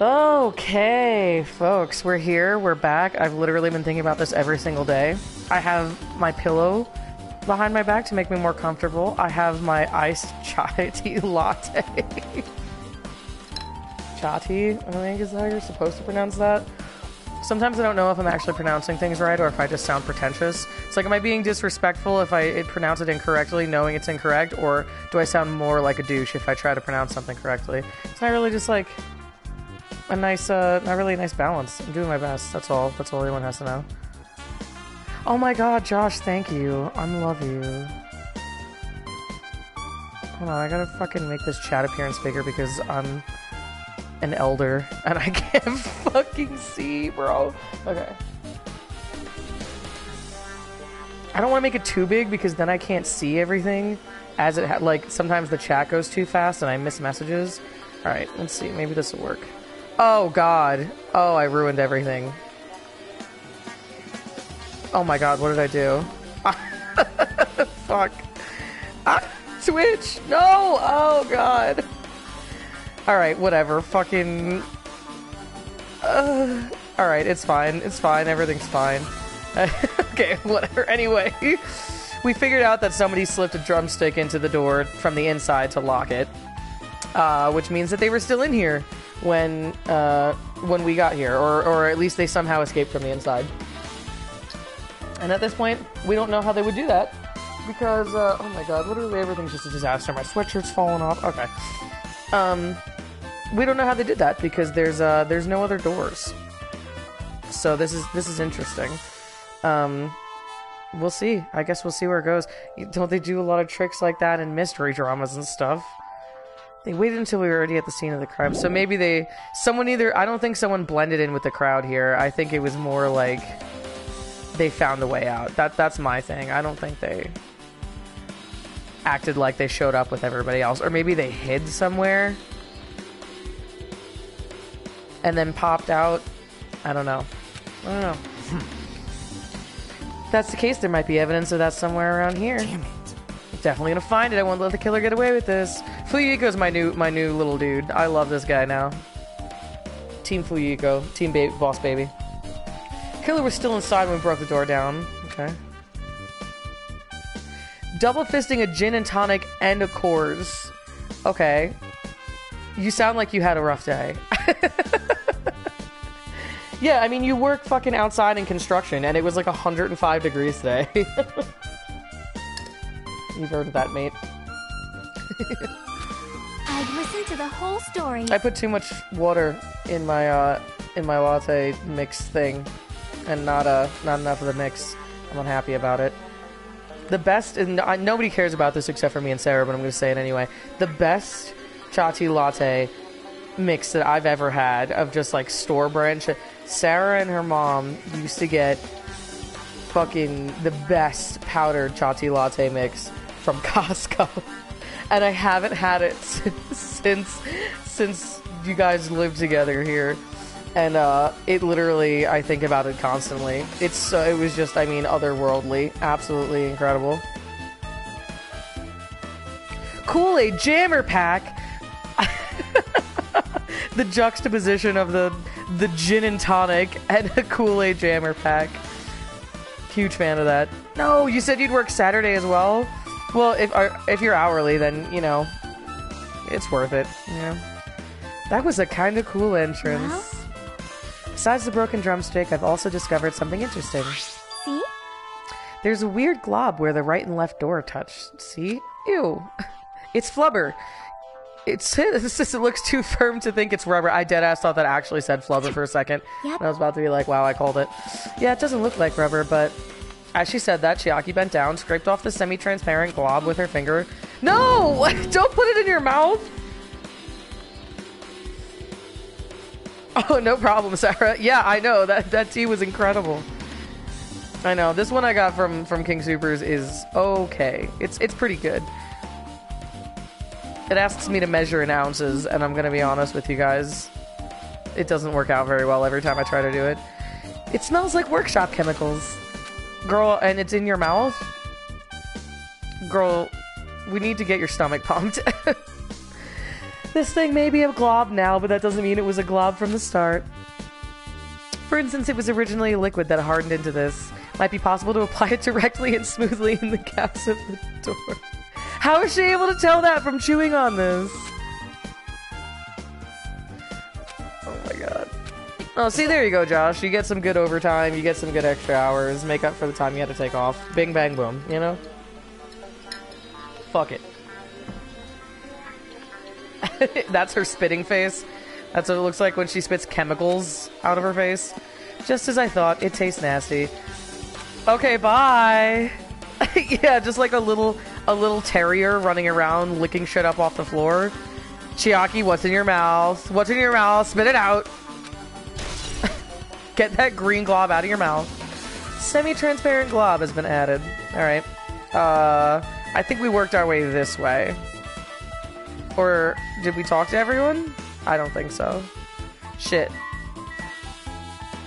Okay, folks, we're here. We're back. I've literally been thinking about this every single day. I have my pillow behind my back to make me more comfortable. I have my iced chai tea latte. chai tea, I think is how you're supposed to pronounce that. Sometimes I don't know if I'm actually pronouncing things right or if I just sound pretentious. It's like, am I being disrespectful if I pronounce it incorrectly, knowing it's incorrect, or do I sound more like a douche if I try to pronounce something correctly? It's not really just like a nice, uh, not really a nice balance. I'm doing my best. That's all. That's all anyone has to know. Oh my god, Josh, thank you. I love you. Hold on, I gotta fucking make this chat appearance bigger because I'm an elder and I can't fucking see, bro. Okay. I don't want to make it too big because then I can't see everything as it like sometimes the chat goes too fast and I miss messages. All right, let's see. Maybe this will work. Oh god. Oh, I ruined everything. Oh my god, what did I do? Fuck. Ah, Twitch! No! Oh god. Alright, whatever. Fucking. Uh, Alright, it's fine. It's fine. Everything's fine. okay, whatever. Anyway, we figured out that somebody slipped a drumstick into the door from the inside to lock it, uh, which means that they were still in here when uh, when we got here, or or at least they somehow escaped from the inside. And at this point, we don't know how they would do that because uh, oh my god, literally everything's just a disaster. My sweatshirt's falling off. Okay. Um, we don't know how they did that because there's uh there's no other doors. So this is this is interesting. Um, we'll see. I guess we'll see where it goes. Don't they do a lot of tricks like that in mystery dramas and stuff? They waited until we were already at the scene of the crime. So maybe they someone either I don't think someone blended in with the crowd here. I think it was more like they found a way out. That that's my thing. I don't think they acted like they showed up with everybody else or maybe they hid somewhere and then popped out. I don't know. I don't know. Hmm. if that's the case, there might be evidence of that somewhere around here. Damn it. Definitely gonna find it. I won't let the killer get away with this. Fuyiko's my new my new little dude. I love this guy now. Team Fuyiko. Team ba- Boss Baby. Killer was still inside when we broke the door down. Okay. Double fisting a gin and tonic and a Coors. Okay. You sound like you had a rough day. yeah, I mean, you work fucking outside in construction, and it was like 105 degrees today. You've earned that, mate. I'd listen to the whole story. I put too much water in my uh in my latte mix thing, and not uh not enough of the mix. I'm unhappy about it. The best, and I, nobody cares about this except for me and Sarah, but I'm going to say it anyway. The best chai latte mix that I've ever had of just like store brand shit. Sarah and her mom used to get fucking the best powdered chai latte mix from Costco, and I haven't had it since since you guys lived together here. And uh, it literally, I think about it constantly. It's uh, it was just, I mean, otherworldly, absolutely incredible. Kool Aid Jammer Pack. the juxtaposition of the the gin and tonic and a Kool Aid Jammer Pack. Huge fan of that. No, you said you'd work Saturday as well. Well, if if you're hourly, then you know it's worth it. Yeah, that was a kind of cool entrance. Besides the broken drumstick, I've also discovered something interesting. See? There's a weird glob where the right and left door touch. See? Ew. It's flubber. It's, it's just, it looks too firm to think it's rubber. I dead ass thought that actually said flubber for a second. Yep. And I was about to be like, wow, I called it. Yeah, it doesn't look like rubber, but as she said that, Chiaki bent down, scraped off the semi transparent glob with her finger. No! Don't put it in your mouth! Oh, no problem, Sarah. Yeah, I know. That, that tea was incredible. I know. This one I got from, from King Supers is okay. It's, it's pretty good. It asks me to measure in ounces, and I'm gonna be honest with you guys. It doesn't work out very well every time I try to do it. It smells like workshop chemicals. Girl, and it's in your mouth? Girl, we need to get your stomach pumped. This thing may be a glob now, but that doesn't mean it was a glob from the start. For instance, it was originally a liquid that hardened into this. Might be possible to apply it directly and smoothly in the gaps of the door. How is she able to tell that from chewing on this? Oh, see, there you go, Josh. You get some good overtime, you get some good extra hours, make up for the time you had to take off. Bing, bang, boom, you know? Fuck it. That's her spitting face. That's what it looks like when she spits chemicals out of her face. Just as I thought, it tastes nasty. Okay, bye. yeah, just like a little a little terrier running around licking shit up off the floor. Chiaki, what's in your mouth? What's in your mouth? Spit it out. Get that green glob out of your mouth. Semi-transparent glob has been added. All right. Uh, I think we worked our way this way. Or did we talk to everyone? I don't think so. Shit.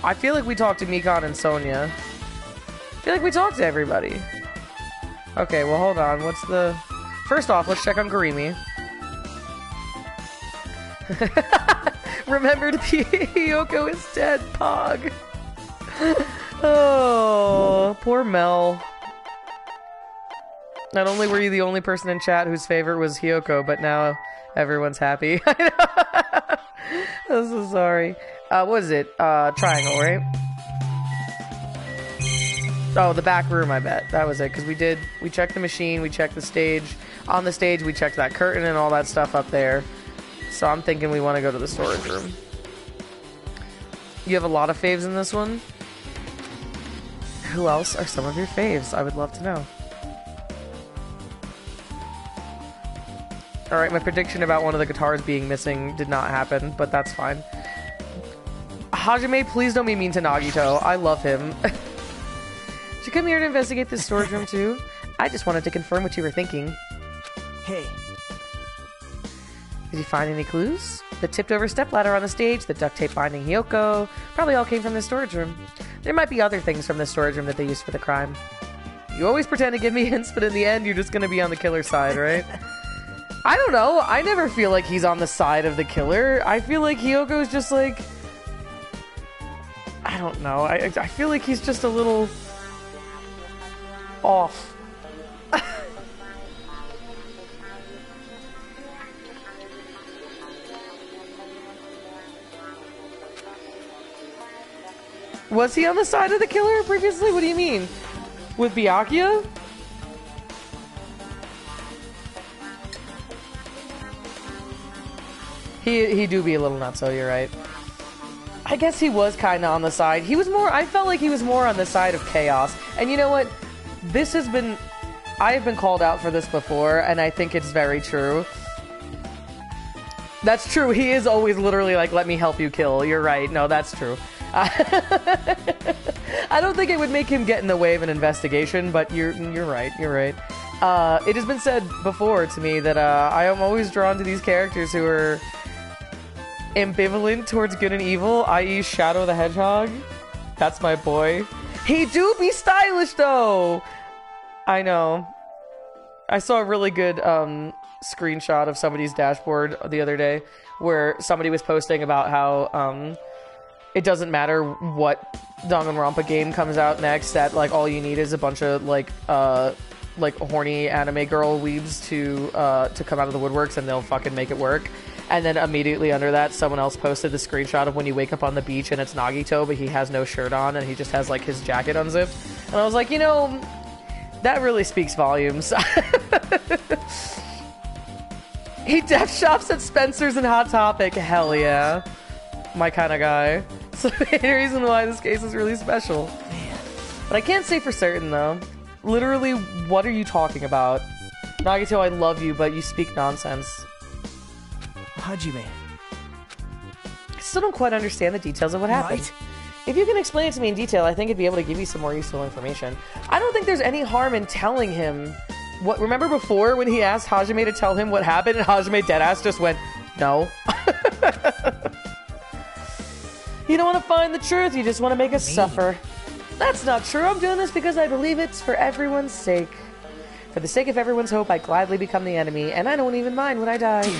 I feel like we talked to Mikan and Sonia. I feel like we talked to everybody. Okay, well, hold on. What's the... First off, let's check on Garimi. Remember to be Hiyoko is dead, Pog. oh, poor Mel. Not only were you the only person in chat whose favorite was Hiyoko, but now everyone's happy. I'm so sorry. Uh, what is it? Uh, triangle, right? Oh, the back room, I bet. That was it, because we did, we checked the machine, we checked the stage. On the stage, we checked that curtain and all that stuff up there. So I'm thinking we want to go to the storage room. You have a lot of faves in this one? Who else are some of your faves? I would love to know. Alright, my prediction about one of the guitars being missing did not happen, but that's fine. Hajime, please don't be mean to Nagito. I love him. Did you come here to investigate this storage room too? I just wanted to confirm what you were thinking. Hey, Did you find any clues? The tipped over stepladder on the stage, the duct tape binding Hiyoko, probably all came from the storage room. There might be other things from the storage room that they used for the crime. You always pretend to give me hints, but in the end, you're just gonna be on the killer side, right? I don't know. I never feel like he's on the side of the killer. I feel like Hiyoko's just like. I don't know. I, I feel like he's just a little. off. Was he on the side of the killer previously? What do you mean? With Byakuya? He he do be a little nutso, you're right. I guess he was kind of on the side. He was more. I felt like he was more on the side of chaos. And you know what? This has been. I have been called out for this before, and I think it's very true. That's true. He is always literally like, "Let me help you kill." You're right. No, that's true. I don't think it would make him get in the way of an investigation, but you're you're right. You're right. Uh, it has been said before to me that uh, I am always drawn to these characters who are ambivalent towards good and evil, i.e., Shadow the Hedgehog. That's my boy. He do be stylish though. I know. I saw a really good um, screenshot of somebody's dashboard the other day where somebody was posting about how um, it doesn't matter what Danganronpa game comes out next. That like all you need is a bunch of like uh, like horny anime girl weebs to uh, to come out of the woodworks and they'll fucking make it work. And then immediately under that, someone else posted the screenshot of when you wake up on the beach and it's Nagito, but he has no shirt on and he just has like his jacket unzipped. And I was like, you know, that really speaks volumes. he def shops at Spencer's and Hot Topic. Hell yeah. My kind of guy. The main reason why this case is really special. But I can't say for certain though. Literally, what are you talking about? Nagito, I love you, but you speak nonsense. Hajime. I still don't quite understand the details of what happened. Right? If you can explain it to me in detail, I think I'd be able to give you some more useful information. I don't think there's any harm in telling him what. Remember before when he asked Hajime to tell him what happened, and Hajime deadass just went, "No." you don't want to find the truth. You just want to make us suffer. That's not true. I'm doing this because I believe it's for everyone's sake. For the sake of everyone's hope, I gladly become the enemy, and I don't even mind when I die.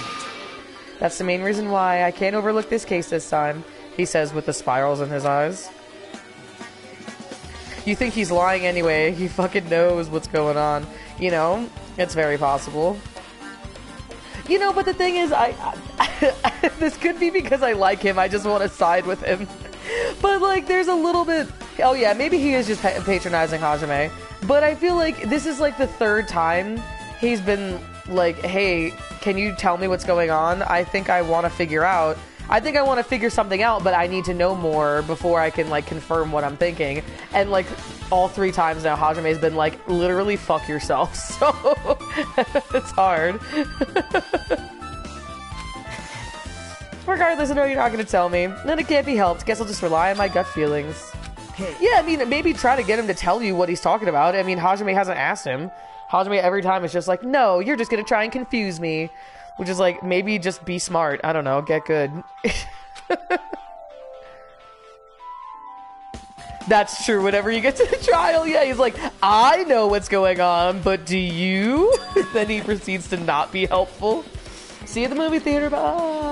That's the main reason why I can't overlook this case this time, he says with the spirals in his eyes. You think he's lying anyway. He fucking knows what's going on. You know, it's very possible. You know, but the thing is, I, I this could be because I like him. I just want to side with him. But like, there's a little bit. Oh yeah, maybe he is just patronizing Hajime. But I feel like this is like the third time he's been like, "Hey, can you tell me what's going on? I think I want to figure out." I think I want to figure something out, but I need to know more before I can like confirm what I'm thinking. And like all three times now, Hajime's been like, literally fuck yourself. So it's hard. Regardless, I know you're not going to tell me. Then it can't be helped. Guess I'll just rely on my gut feelings. Yeah, I mean, maybe try to get him to tell you what he's talking about. I mean, Hajime hasn't asked him. Hajime every time is just like, no, you're just going to try and confuse me. Which is like, maybe just be smart. I don't know, get good. That's true. Whenever you get to the trial, yeah, he's like, I know what's going on, but do you? then he proceeds to not be helpful. See you at the movie theater. Bye.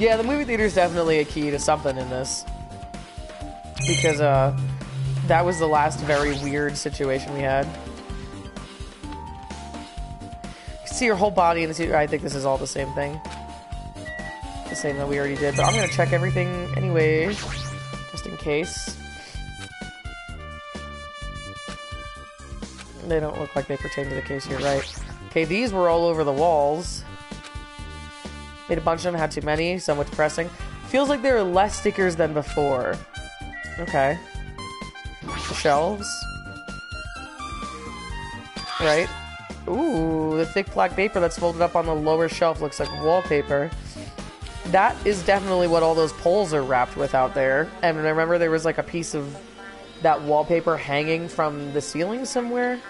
Yeah, the movie theater is definitely a key to something in this. Because, uh, that was the last very weird situation we had. You see your whole body in the suit. I think this is all the same thing. The same that we already did, but I'm gonna check everything anyway, just in case. They don't look like they pertain to the case here, right? Okay, these were all over the walls. Made a bunch of them, had too many, somewhat depressing. Feels like there are less stickers than before. Okay. Shelves. Right? Ooh, the thick black paper that's folded up on the lower shelf looks like wallpaper. That is definitely what all those poles are wrapped with out there. And I remember there was like a piece of that wallpaper hanging from the ceiling somewhere.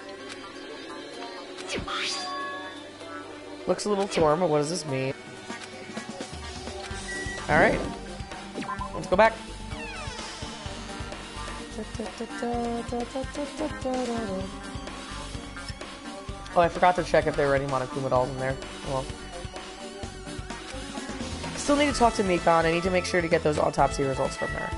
Looks a little torn, but what does this mean? Alright. Let's go back. Oh, I forgot to check if there were any Monokuma dolls in there. Well. Still need to talk to Mikan. I need to make sure to get those autopsy results from her.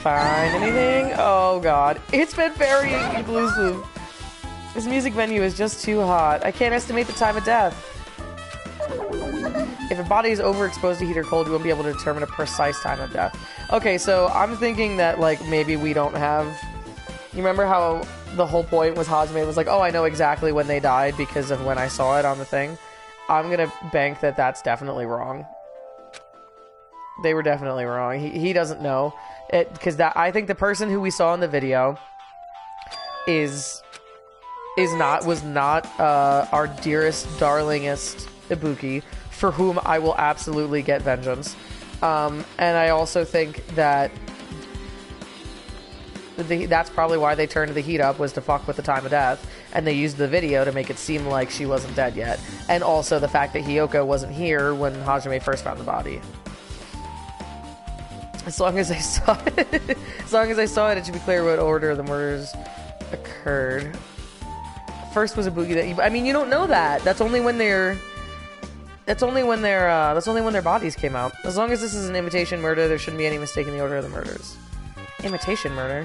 Find anything? Oh god. It's been very inclusive. This music venue is just too hot. I can't estimate the time of death. If a body is overexposed to heat or cold, you won't be able to determine a precise time of death. Okay, so I'm thinking that, like, maybe we don't have... You remember how the whole point was Hajime was like, oh, I know exactly when they died because of when I saw it on the thing? I'm gonna bank that that's definitely wrong. They were definitely wrong. He, he doesn't know. it Because that I think the person who we saw in the video is is not was not uh, our dearest, darlingest Ibuki, for whom I will absolutely get vengeance. Um, and I also think that the, that's probably why they turned the heat up was to fuck with the time of death, and they used the video to make it seem like she wasn't dead yet, and also the fact that Hiyoko wasn't here when Hajime first found the body. As long as I saw it, as long as I saw it, it should be clear what order the murders occurred. First was a boogie that you, I mean, you don't know that. That's only when they're. That's only when their uh, that's only when their bodies came out. As long as this is an imitation murder, there shouldn't be any mistake in the order of the murders. Imitation murder?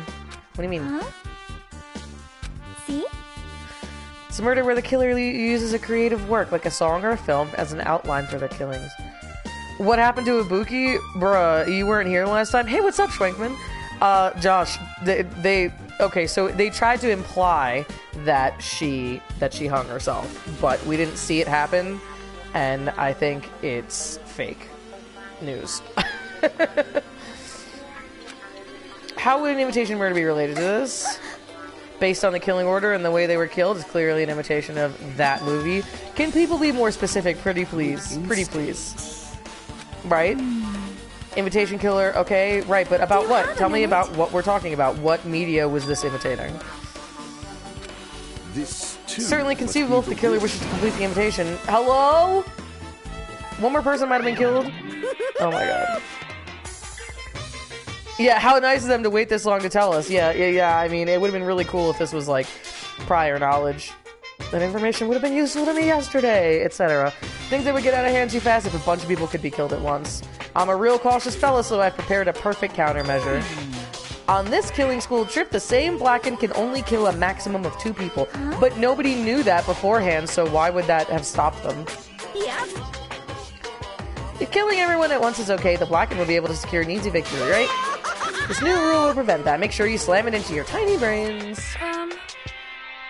What do you mean? Huh? See? It's a murder where the killer uses a creative work, like a song or a film, as an outline for their killings. What happened to Ibuki? Bruh, you weren't here last time. Hey, what's up, Schwenkman? Uh, Josh, they, they okay, so they tried to imply that she that she hung herself, but we didn't see it happen, and I think it's fake news. How would an imitation murder be related to this? Based on the killing order and the way they were killed, is clearly an imitation of that movie. Can people be more specific? Pretty please. Pretty please. Right? Imitation killer, okay, right, but about what? Tell me about what we're talking about. What media was this imitating? This too Certainly conceivable if the killer wishes to complete the imitation. Hello? One more person might have been killed? Oh my god. Yeah, how nice of them to wait this long to tell us. Yeah, yeah, yeah. I mean, it would have been really cool if this was like prior knowledge. That information would have been useful to me yesterday, etc. Things that would get out of hand too fast if a bunch of people could be killed at once. I'm a real cautious fella, so I've prepared a perfect countermeasure. On this killing school trip, the same Blacken can only kill a maximum of two people. But nobody knew that beforehand, so why would that have stopped them? Yeah. If killing everyone at once is okay, the Blacken will be able to secure an easy victory, right? This new rule will prevent that. Make sure you slam it into your tiny brains. Um,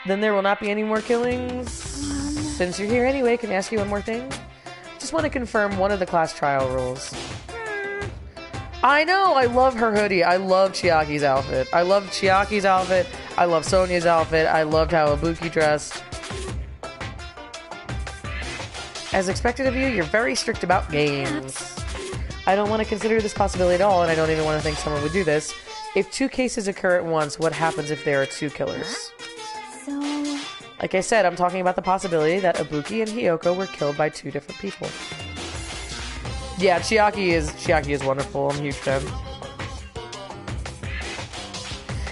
Then there will not be any more killings. Since you're here anyway, can I ask you one more thing? Just want to confirm one of the class trial rules. I know, I love her hoodie. I love Chiaki's outfit. I love Chiaki's outfit. I love Sonia's outfit. I loved how Ibuki dressed. As expected of you, you're very strict about games. I don't want to consider this possibility at all, and I don't even want to think someone would do this. If two cases occur at once, what happens if there are two killers? so Like I said, I'm talking about the possibility that Ibuki and Hiyoko were killed by two different people. Yeah, Chiaki is Chiaki is wonderful. I'm a huge fan.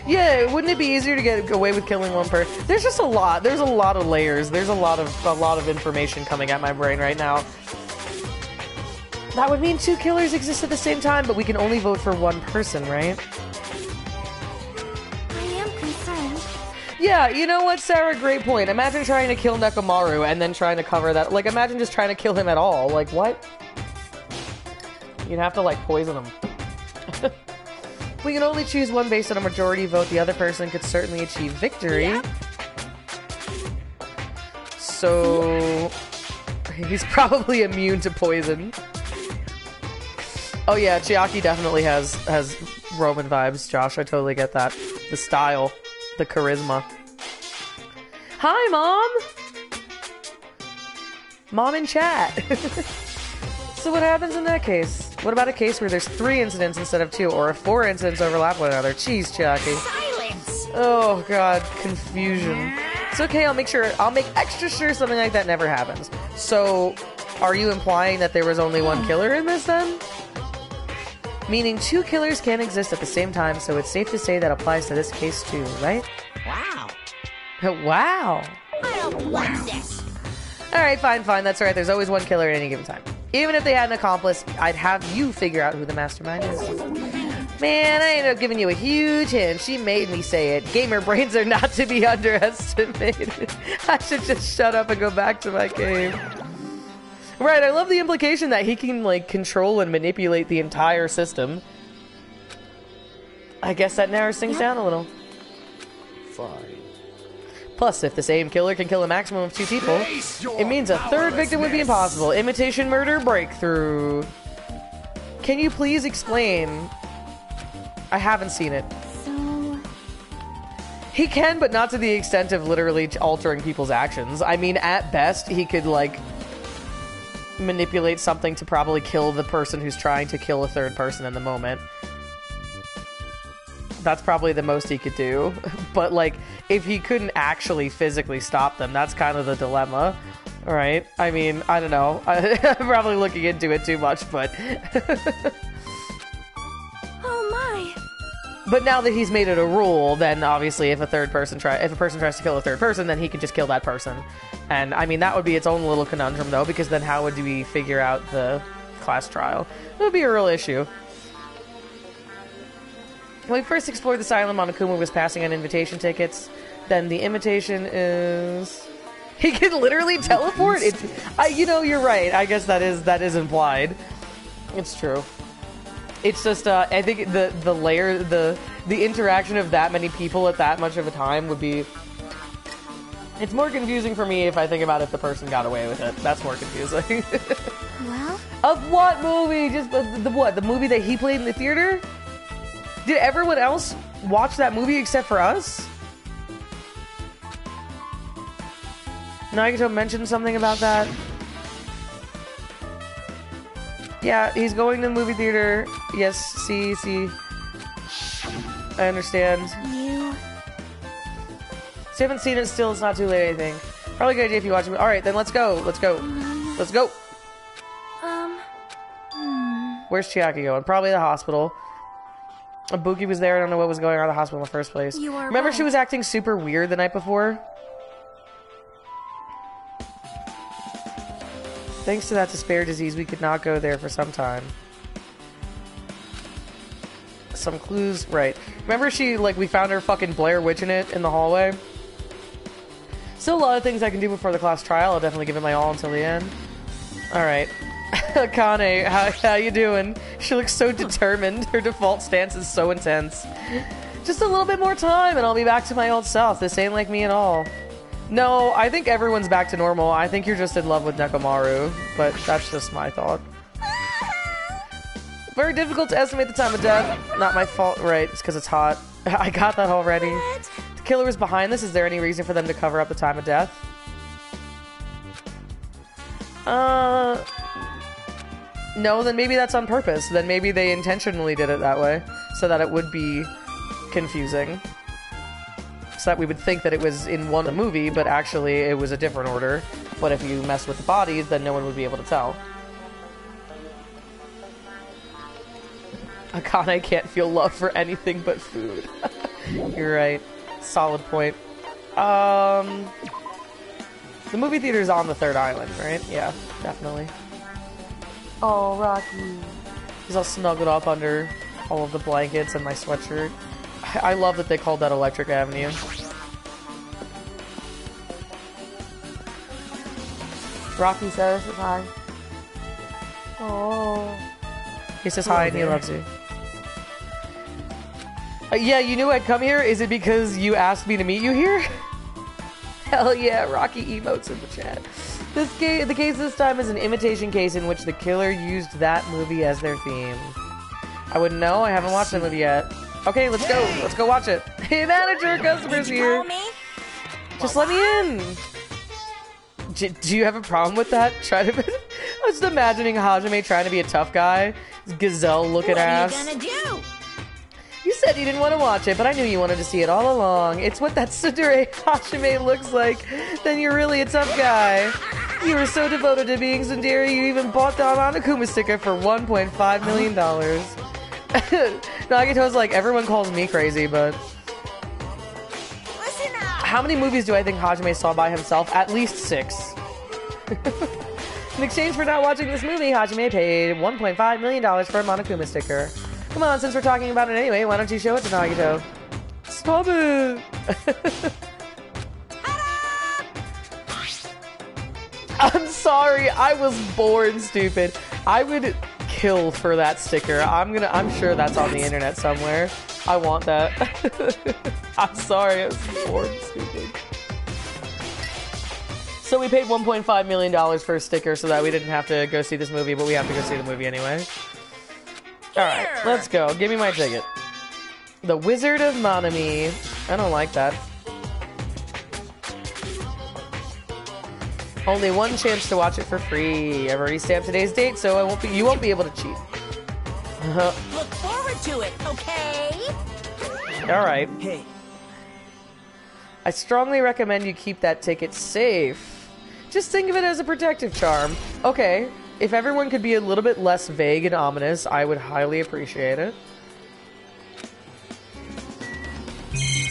Yeah, wouldn't it be easier to get away with killing one person? There's just a lot. There's a lot of layers. There's a lot of a lot of information coming at my brain right now. That would mean two killers exist at the same time, but we can only vote for one person, right? I am concerned. Yeah, you know what, Sarah? Great point. Imagine trying to kill Nekomaru and then trying to cover that. Like, imagine just trying to kill him at all. Like, what? You'd have to, like, poison him. we can only choose one based on a majority vote. The other person could certainly achieve victory. So. He's probably immune to poison. Oh yeah, Chiaki definitely has has Roman vibes, Josh. I totally get that. The style, the charisma. Hi, mom. Mom in chat. so what happens in that case? What about a case where there's three incidents instead of two, or if four incidents overlap one another? Jeez, Chiaki. Silence. Oh god, confusion. It's okay, I'll make sure I'll make extra sure something like that never happens. So are you implying that there was only one killer in this then? Meaning two killers can't exist at the same time, so it's safe to say that applies to this case too, right? Wow. Oh, wow. I don't want this. Alright, fine, fine, that's alright. There's always one killer at any given time. Even if they had an accomplice, I'd have you figure out who the mastermind is. Man, I ended up giving you a huge hint. She made me say it. Gamer brains are not to be underestimated. I should just shut up and go back to my game. Right, I love the implication that he can, like, control and manipulate the entire system. I guess that narrows things down a little. Fine. Plus, if the same killer can kill a maximum of two people, it means a third victim would be impossible. Imitation murder breakthrough. Can you please explain? I haven't seen it. So, He can, but not to the extent of literally altering people's actions. I mean, at best, he could, like, manipulate something to probably kill the person who's trying to kill a third person in the moment. That's probably the most he could do. But, like, if he couldn't actually physically stop them, that's kind of the dilemma. Right? I mean, I don't know. I, I'm probably looking into it too much, but. oh my. But now that he's made it a rule, then obviously if a third person try if a person tries to kill a third person, then he can just kill that person. And I mean that would be its own little conundrum though, because then how would we figure out the class trial? It would be a real issue. When we first explored this island, Monokuma was passing on invitation tickets. Then the invitation is he can literally teleport. It, I, you know, you're right. I guess that is that is implied. It's true. It's just uh, I think the the layer the the interaction of that many people at that much of a time would be. It's more confusing for me if I think about if the person got away with it. That's more confusing. Well, of what movie? Just the, the what? The movie that he played in the theater? Did everyone else watch that movie except for us? Nagito mentioned something about that. Yeah, he's going to the movie theater. Yes, see, see. I understand. you. So you haven't seen it still, it's not too late, I think. Probably a good idea if you watch it. Alright, then let's go. Let's go. Let's go. Um. Hmm. Where's Chiaki going? Probably the hospital. Buki was there. I don't know what was going on at the hospital in the first place. You are Remember, she was acting super weird the night before. Thanks to that despair disease, we could not go there for some time. Some clues, right? Remember, she like we found her fucking Blair Witch in it in the hallway. Still a lot of things I can do before the class trial. I'll definitely give it my all until the end. All right. Kane, how, how you doing? She looks so determined. Her default stance is so intense. Just a little bit more time and I'll be back to my old self. This ain't like me at all. No, I think everyone's back to normal. I think you're just in love with Nekomaru, but that's just my thought. Very difficult to estimate the time of death. Not my fault, right? It's because it's hot. I got that already. The killer is behind this. Is there any reason for them to cover up the time of death? Uh, no. Then maybe that's on purpose. Then maybe they intentionally did it that way so that it would be confusing. So that we would think that it was in one movie, but actually it was a different order. But if you mess with the bodies, then no one would be able to tell. Akane can't feel love for anything but food. You're right. Solid point. Um, the movie theater's on the third island, right? Yeah, definitely. Oh, Rocky. He's all snuggled up under all of the blankets and my sweatshirt. I I love that they called that Electric Avenue. Rocky says hi. Oh. He says hi and he loves you. Uh, yeah, you knew I'd come here? Is it because you asked me to meet you here? Hell yeah, Rocky emotes in the chat. This ca- the case this time is an imitation case in which the killer used that movie as their theme. I wouldn't know. I haven't watched the movie yet. Okay, let's go. Let's go watch it. Hey, manager, customers here. me? Just let me in. D- do you have a problem with that? Try to. I was just imagining Hajime trying to be a tough guy. Gazelle looking What are you gonna do? You said you didn't want to watch it, but I knew you wanted to see it all along. It's what that Tsundere Hajime looks like. Then you're really a tough guy. You were so devoted to being Tsundere, you even bought the Monokuma sticker for $1.5 million. Nagito's like, everyone calls me crazy, but how many movies do I think Hajime saw by himself? At least six. In exchange for not watching this movie, Hajime paid $1.5 million for a Monokuma sticker. Come on, since we're talking about it anyway, why don't you show it to Nagito? Stop it! I'm sorry, I was born stupid. I would kill for that sticker. I'm gonna I'm sure that's on the internet somewhere. I want that. I'm sorry, I was born stupid. So we paid 1.5 million dollars for a sticker so that we didn't have to go see this movie, but we have to go see the movie anyway. All right, let's go. Give me my ticket. The Wizard of Monomi. I don't like that. Only one chance to watch it for free. I've already stamped today's date, so I won't be. You won't be able to cheat. Look forward to it, okay? All right. Hey, I strongly recommend you keep that ticket safe. Just think of it as a protective charm. Okay, if everyone could be a little bit less vague and ominous, I would highly appreciate it.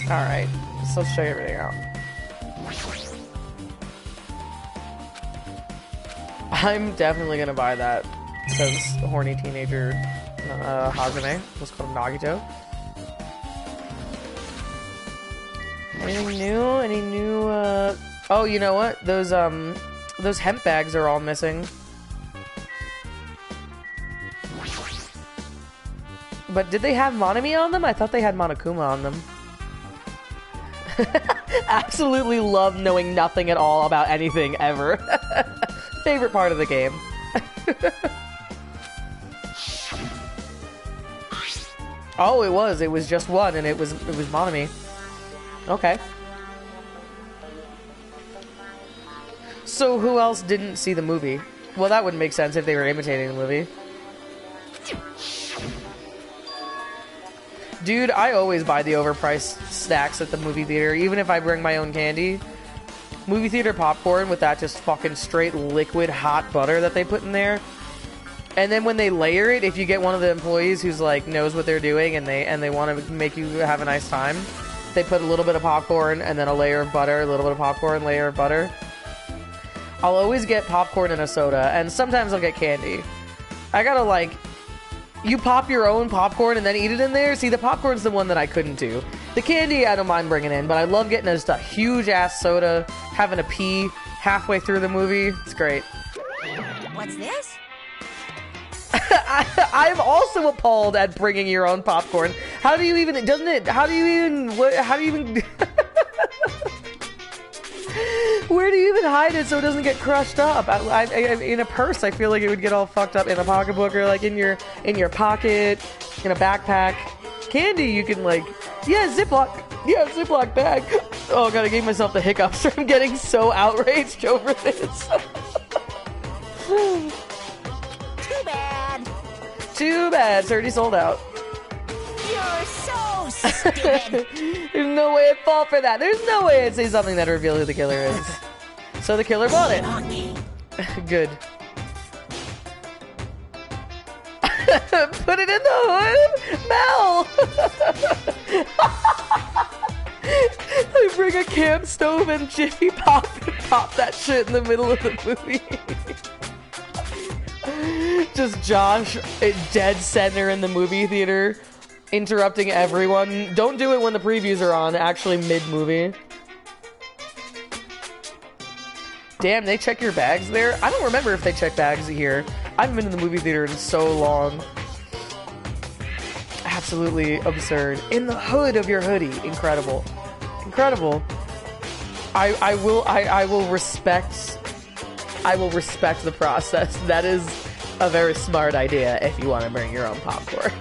Alright, so let's check everything out. I'm definitely gonna buy that, says horny teenager uh, Hajime. Let's call him Nagito. Anything new? Any new, uh... Oh, you know what? Those, um... Those hemp bags are all missing. But did they have Monomi on them? I thought they had Monokuma on them. Absolutely love knowing nothing at all about anything ever. Favorite part of the game. oh, it was. It was just one, and it was it was Monomi. Okay. So who else didn't see the movie? Well, that wouldn't make sense if they were imitating the movie. Dude, I always buy the overpriced snacks at the movie theater, even if I bring my own candy. Movie theater popcorn with that just fucking straight liquid hot butter that they put in there. And then when they layer it, if you get one of the employees who's like knows what they're doing and they and they want to make you have a nice time, they put a little bit of popcorn and then a layer of butter, a little bit of popcorn, layer of butter. I'll always get popcorn and a soda, and sometimes I'll get candy. I gotta like, you pop your own popcorn and then eat it in there. See, the popcorn's the one that I couldn't do. The candy I don't mind bringing in, but I love getting just a huge ass soda, having a pee halfway through the movie. It's great. What's this? I, I'm also appalled at bringing your own popcorn. How do you even? Doesn't it? How do you even? How do you even? Where do you even hide it so it doesn't get crushed up? I, I, I, in a purse, I feel like it would get all fucked up in a pocketbook or like in your in your pocket, in a backpack. Candy, you can like, yeah, Ziploc, yeah, Ziploc bag. Oh god, I gave myself the hiccups from getting so outraged over this. Too bad. Too bad, it's already sold out. You're so stupid. There's no way I'd fall for that. There's no way I'd say something that reveal who the killer is. So the killer bought it. Good. Put it in the hood, Mel. I bring a camp stove and Jiffy Pop and pop that shit in the middle of the movie. Just Josh dead center in the movie theater, interrupting everyone. Don't do it when the previews are on. Actually, mid movie. Damn, they check your bags there? I don't remember if they check bags here. I haven't been in the movie theater in so long. Absolutely absurd. In the hood of your hoodie. Incredible. Incredible. I, I will I, I will respect I will respect the process. That is a very smart idea if you want to bring your own popcorn.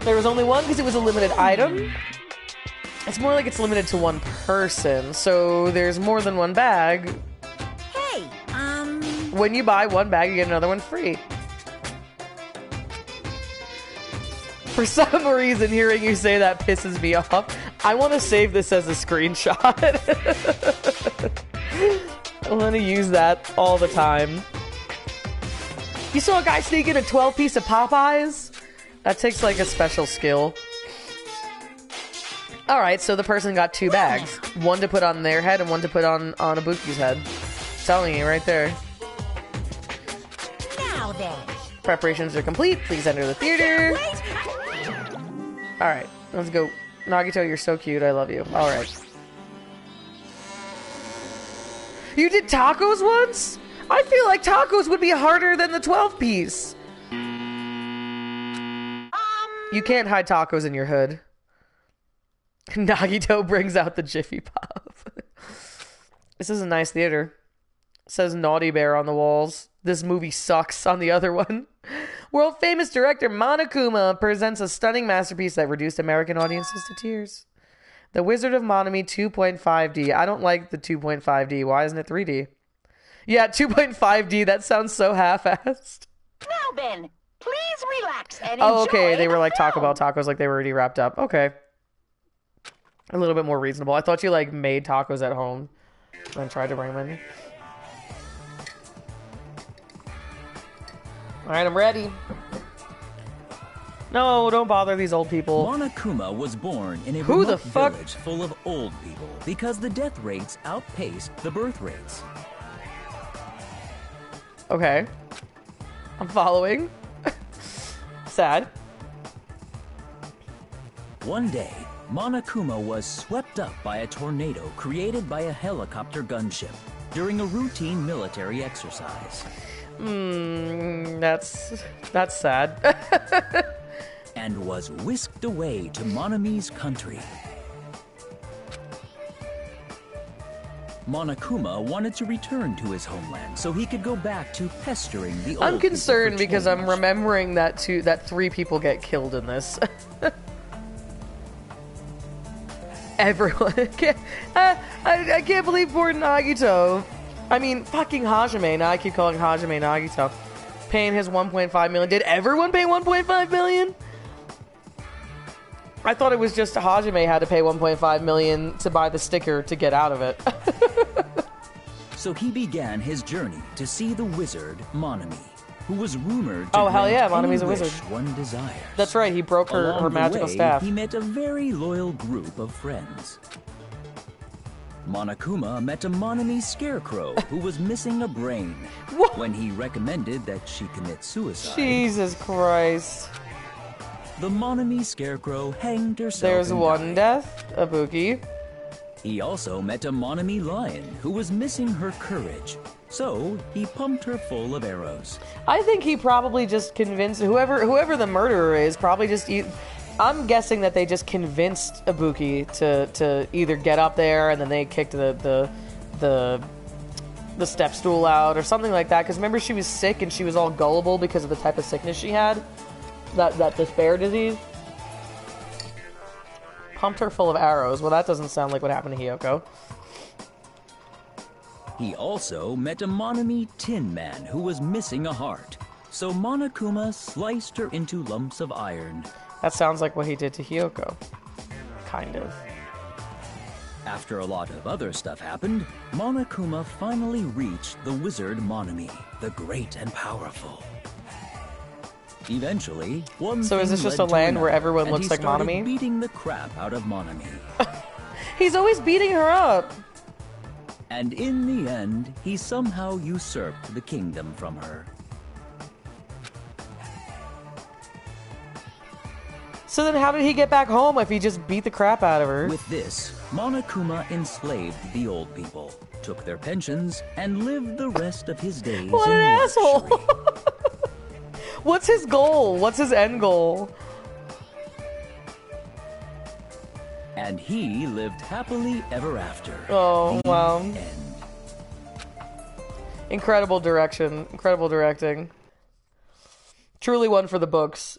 there was only one because it was a limited item. It's more like it's limited to one person, so there's more than one bag. hey, um, When you buy one bag, you get another one free. For some reason, hearing you say that pisses me off. I want to save this as a screenshot. I want to use that all the time. You saw a guy sneak in a 12 piece of Popeyes? That takes like a special skill. All right, so the person got two bags, one to put on their head and one to put on on Ibuki's head. telling you right there. now then. Preparations are complete. Please enter the theater. All right, let's go. Nagito, you're so cute. I love you. All right. You did tacos once? I feel like tacos would be harder than the 12 piece. Um, you can't hide tacos in your hood. Nagito brings out the Jiffy Pop. this is a nice theater. It says Naughty Bear on the walls. This movie sucks on the other one. World famous director Monokuma presents a stunning masterpiece that reduced American audiences to tears. The Wizard of Monomi 2.5D. I don't like the 2.5D. Why isn't it 3D? Yeah, 2.5D. That sounds so half-assed. Now then, please relax and Oh, okay. They were the like Taco film. Bell tacos, like they were already wrapped up. Okay. A little bit more reasonable. I thought you like made tacos at home and tried to bring them in. All right, I'm ready. No, don't bother these old people. Monokuma was born in a Who the remote fuck- village full of old people because the death rates outpace the birth rates. Okay. I'm following. Sad. One day, Monokuma was swept up by a tornado created by a helicopter gunship during a routine military exercise. Mm, that's that's sad. and was whisked away to Monomi's country. Monokuma wanted to return to his homeland so he could go back to pestering the old I'm concerned because I'm remembering that two that three people get killed in this. Everyone, can't, I, I, I can't believe poor Nagito. I mean, fucking Hajime. Now I keep calling Hajime Nagito. Paying his 1.5 million. Did everyone pay 1.5 million? I thought it was just Hajime had to pay 1.5 million to buy the sticker to get out of it. So he began his journey to see the wizard Monomi. Who was rumored to Oh, hell yeah, Monomi's a wizard. One desires. That's right, he broke her, Along her magical way, staff. He met a very loyal group of friends. Monokuma met a Monomi scarecrow who was missing a brain. What? When he recommended that she commit suicide, Jesus Christ. the Monomi scarecrow hanged herself. There's one died. death, Ibuki. He also met a Monomi lion who was missing her courage. So he pumped her full of arrows. I think he probably just convinced whoever whoever the murderer is probably just. I'm guessing that they just convinced Ibuki to to either get up there and then they kicked the the the the step stool out or something like that. Because remember she was sick and she was all gullible because of the type of sickness she had, that that despair disease. Pumped her full of arrows. Well, that doesn't sound like what happened to Hiyoko. He also met a Monomi Tin Man who was missing a heart. So Monokuma sliced her into lumps of iron. That sounds like what he did to Hiyoko. Kind of. After a lot of other stuff happened, Monokuma finally reached the wizard Monomi, the great and powerful. Eventually, one So is this just a land where everyone looks like Monomi? beating the crap out of Monomi. He's always beating her up. and in the end, he somehow usurped the kingdom from her. So then, how did he get back home if he just beat the crap out of her? With this, Monokuma enslaved the old people, took their pensions, and lived the rest of his days What in an asshole! What's his goal? What's his end goal? And he lived happily ever after. Oh, the wow. End. Incredible direction. Incredible directing. Truly one for the books.